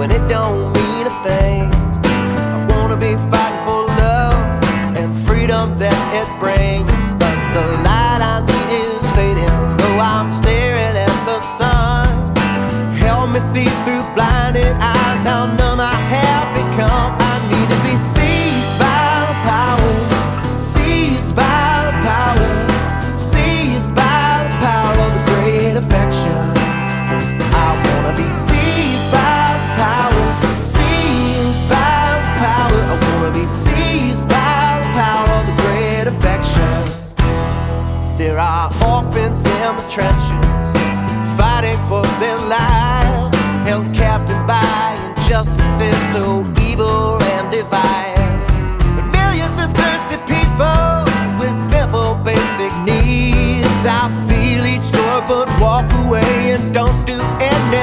when it don't mean a thing. I wanna be fighting for love and the freedom that it brings. In the trenches, fighting for their lives, held captive by injustices so evil and devised. But millions of thirsty people with simple basic needs, I feel each door but walk away and don't do anything.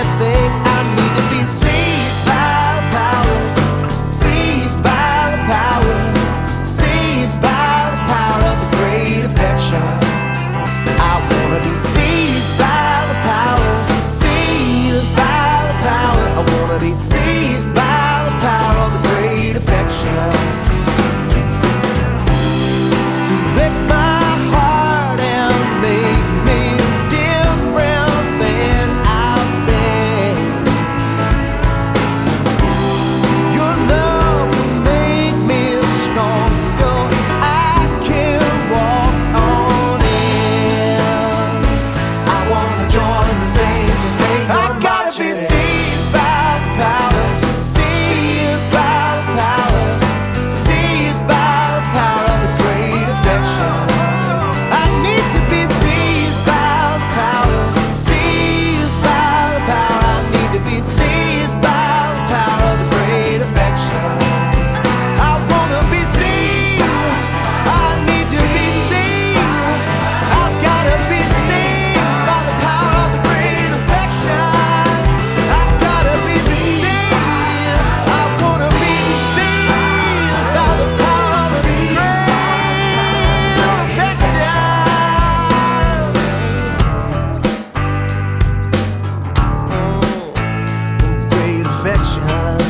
affection